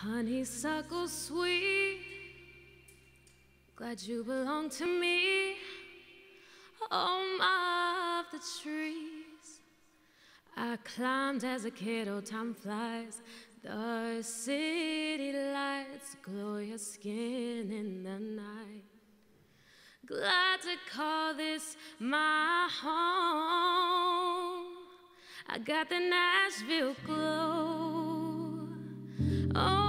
Honeysuckle sweet, glad you belong to me. Home of the trees, I climbed as a kid. Oh, time flies. The city lights glow your skin in the night. Glad to call this my home. I got the Nashville glow. Oh,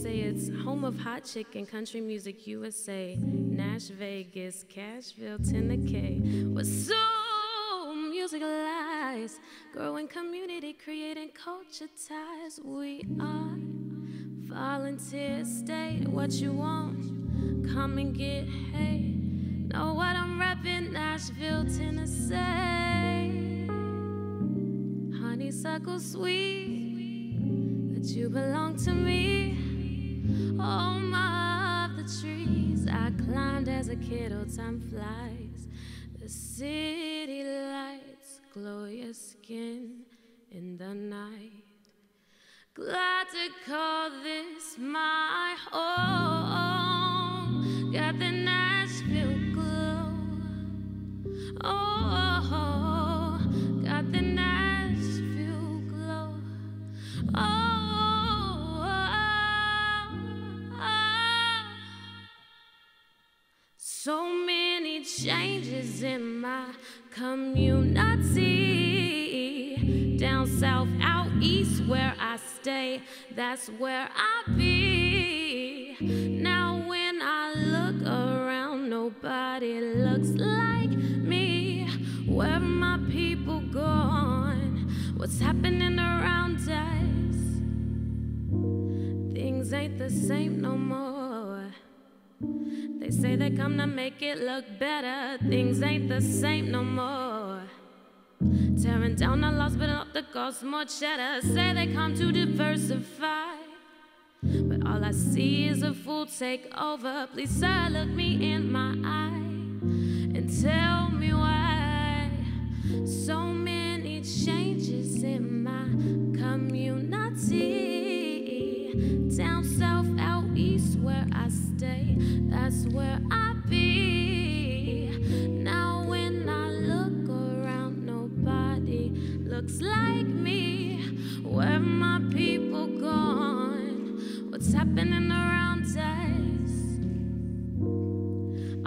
say it's home of hot chicken, country music, USA, Nash Vegas, Cashville, Tennessee. With soul music lies, growing community, creating culture ties. We are volunteer state. What you want? Come and get hey. Know what I'm repping? Nashville, Tennessee. Honeysuckle sweet, that you belong to me. Home of the trees I climbed as a kid. Oh, time flies. The city lights glow your skin in the night. Glad to call this my home. Got the Nashville So many changes in my community. Down south, out east, where I stay, that's where I be. Now, when I look around, nobody looks like me. Where my people gone? What's happening around us? Things ain't the same no more. They say they come to make it look better. Things ain't the same no more. Tearing down the laws, but up the cost, more cheddar. Say they come to diversify. But all I see is a full takeover. Please, sir, look me in my eye and tell me why. So many changes in my community. Down south, out east, where I stay, that's where I be. Now, when I look around, nobody looks like me. Where my people gone? What's happening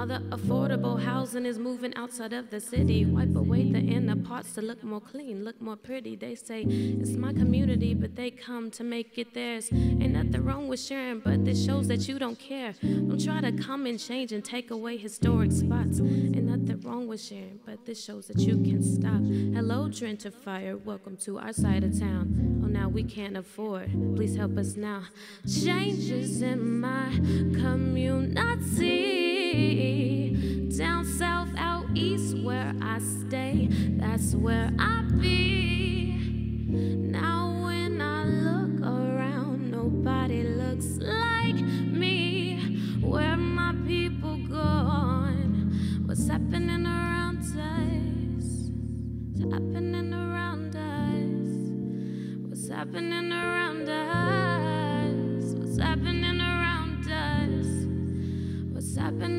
The affordable housing is moving outside of the city. Wipe away the inner parts to look more clean, look more pretty. They say it's my community, but they come to make it theirs. Ain't nothing wrong with sharing, but this shows that you don't care. Don't try to come and change and take away historic spots. Ain't nothing wrong with sharing, but this shows that you can stop. Hello, gentrifier, welcome to our side of town. Oh, now we can't afford. Please help us now. Changes in my community. Down south, out east, where I stay, that's where I be. Now, when I look around, nobody looks like me. Where my people gone? What's happening around us? What's happening around us? What's happening around us? What's happening around us? What's happening